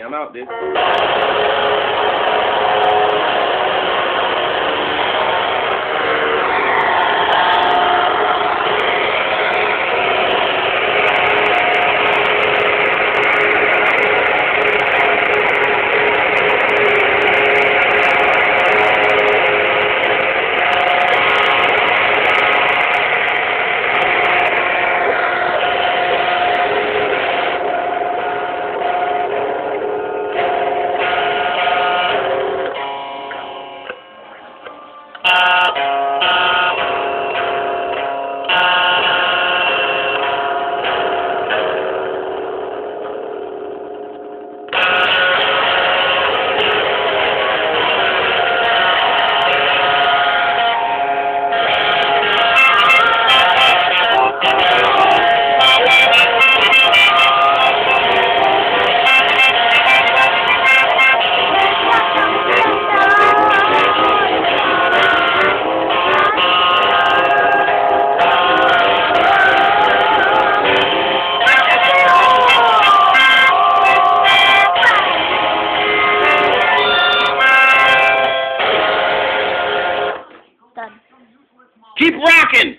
I'm out, dude. Keep rocking!